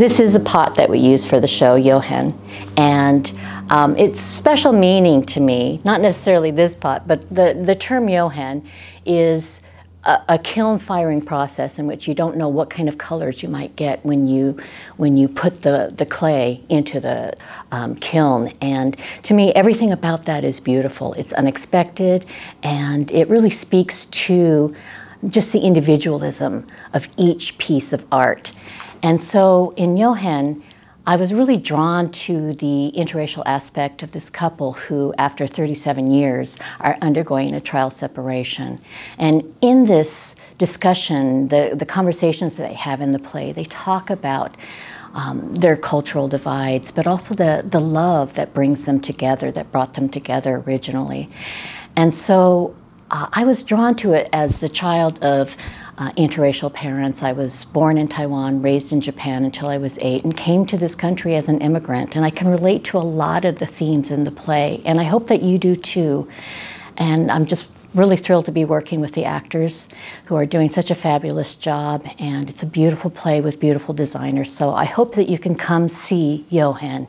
This is a pot that we use for the show, Yohen, and um, it's special meaning to me, not necessarily this pot, but the, the term Yohen is a, a, kiln firing process in which you don't know what kind of colors you might get when you when you put the, the clay into the um, kiln. And to me, everything about that is beautiful. It's unexpected, and it really speaks to just the individualism of each piece of art. And so in Yohen, I was really drawn to the interracial aspect of this couple who, after 37 years, are undergoing a trial separation. And in this discussion, the, the conversations that they have in the play, they talk about um, their cultural divides, but also the, the love that brings them together, that brought them together originally. And so uh, I was drawn to it as the child of uh, interracial parents. I was born in Taiwan, raised in Japan until I was eight, and came to this country as an immigrant. And I can relate to a lot of the themes in the play, and I hope that you do too. And I'm just really thrilled to be working with the actors who are doing such a fabulous job, and it's a beautiful play with beautiful designers. So I hope that you can come see Yohen